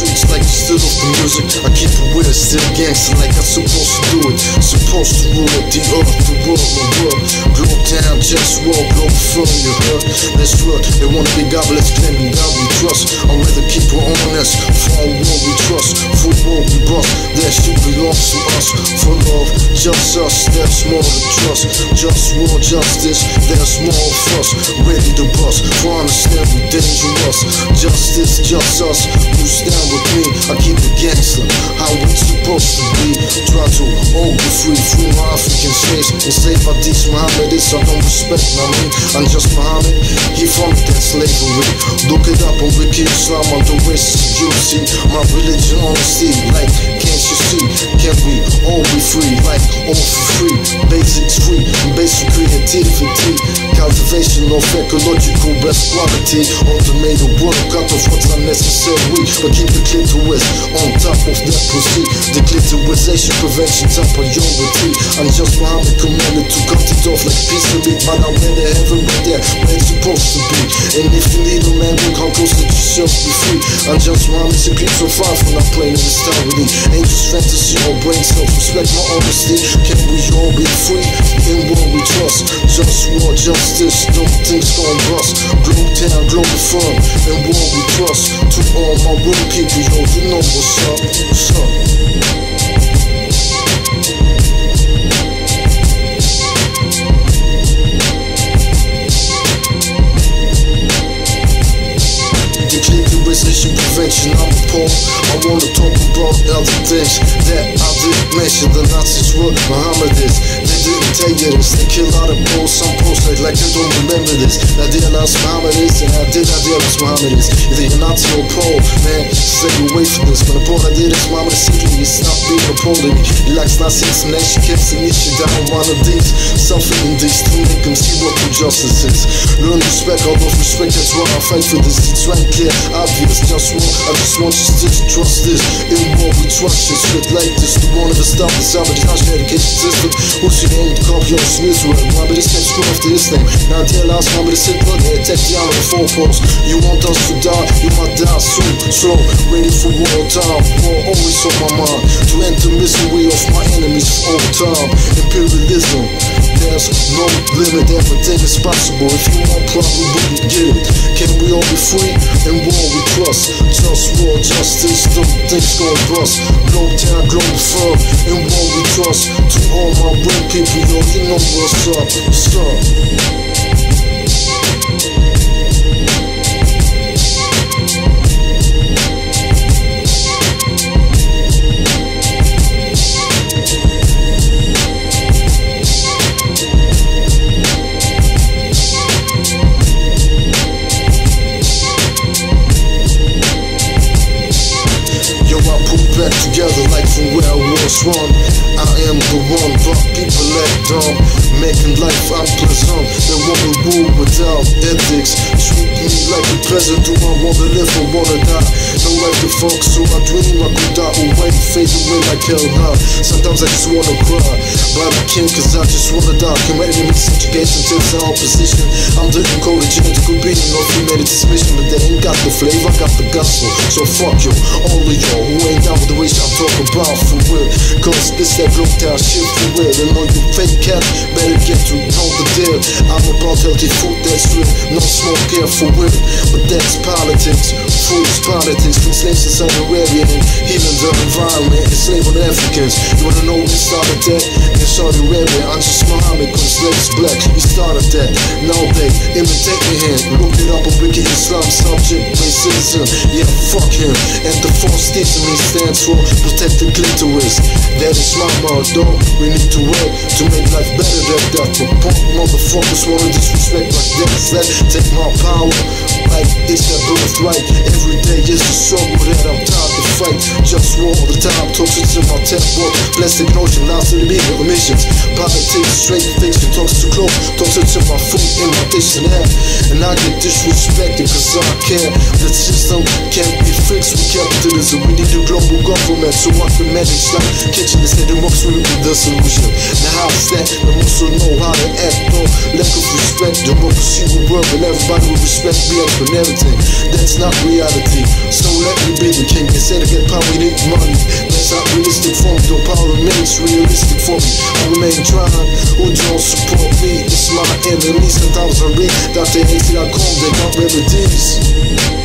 off the music. I keep it with it, still gangster like I'm supposed to do it. Supposed to rule the earth, the world, my world. Globe down, just walk, globe from you heard. That's real. They wanna be godless, claiming God we trust. I'd rather keep it honest. For war we trust, war we bust. That shit belongs to us. For love, just us. That's more than trust. Just war, justice. There's more of us. Ready to bust. For understand we dangerous. Justice, just us. You stand with me. I keep it gangster. How we supposed to be. Try to hold be free. Free my African slaves. Enslaved by these Mohammedists. I don't respect my mean. I'm just Muhammad. He from that slavery. Look it up on WikiIslam on the west. You see my religion honesty. Like, can't you see? Can we all be free? Like, all for free. Basics free. And basic creativity. Cultivation of ecological best quality. Automated work. Cut off what's unnecessary. But keep the clitoris on top of that pussy. The clitorisation prevention top priority. I'm just Muhammad commanded to cut it off like of meat. But I'm in the heaven supposed to be. And if you need a man, then come close, let yourself be free. I just just to simply so far from not playing in this me. Angels fantasy or brain self respect my honesty. Can we all be free in what we trust? Just war, justice, no things gon' bust. Globetown, global firm, and what we trust. To all my real people, yo, you know what's up, what's up. That I didn't mention. The Nazis were Mohammedists. They didn't tell you this. They kill out of Poles, some Like don't remember this. I did announce Mohammedists, and I did, I did announce Mohammedists. Either you're Nazi or Pole, man, stay away from this. When the Pole I did is Mohammed Sikhi, it's not being a Pole to me. He likes Nazis, and then she keeps an issue down one of these. Suffering these to make them see what true justice is. Learn respect, all of respect, that's why I fight for this. It's right clear, obvious, just war. I just want you to trust this. In war, we trust you. Spit like this. The one of us stop the the national education system. Who's your name? The copy of Smith's word. Remember this next screw after this name. Now, dear last, remember this hit blood. They attack the of four posts. You want us to die, you might die soon. So, ready for war time. War always on my mind. To end the misery of my enemies all time. Imperialism. There's no limit, everything is possible. If you want problem, we can get it. Can we all be free? and war we trust. Just war, justice, no things gon' bust. Globetown, globe firm. In war we trust. To all my real people, yo, you know what's up. What's? Act dumb. Making life unpleasant. They wanna rule without ethics. Treat me like peasant. Do I wanna live or wanna die? No right to fuck, so I dream I could die away. Fade away like hell now. Sometimes I just wanna cry. But I can't, cause I just wanna die. Can ready me subjugation to the opposition. I'm the encoded genetic being of humanity's mission, but they ain't got the flavor, I got the gospel. So fuck you, all of y'all who ain't down with the way I'm talking about for real. Cause this that broke down shit for real. And all you fake cats better get to know the deal. I'm about healthy food that's real, no smoke here for real. But that's politics, food is politics. Translations of Arabian and healing the environment, enslaving Africans. You wanna know who started that? In Saudi Arabia, I'm just Muhammad, cause slaves black. He started that. Now they imitate me here. Look it up on WikiIslam subject, racism. Yeah, fuck him. And the false teaching stands for protect the clitoris. That is my motto. We need to work to make life better than that. But punk motherfuckers wanna disrespect like that. Let take my power. Like it's that birthright. Every day is a struggle that I'm tired to fight. Just war all the time, toxic to my tempo. Plastic notion, lots of the bigger emissions. Politics, straight fiction, talks too close, toxic to my food in my dictionary. And I get disrespected cause I care. The system can't be fixed with capitalism. We need a global government so I can manage like kitchen instead of up with the solution. That? I also know how to act on lack of respect. the Democracy will work and everybody will respect me and everything. That's not reality. So let me be the king. Instead of get power, we need money. That's not realistic for me. Though power remains realistic for me. I remain trying. Who don't support me? It's my enemies. Sometimes I read Dr. AC.com. They got remedies.